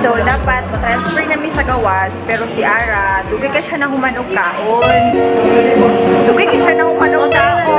So, dapat transfer namin sa gawas, pero si Ara, dugay ka siya na humanog kaon. Dugay ka siya na humanog kaon.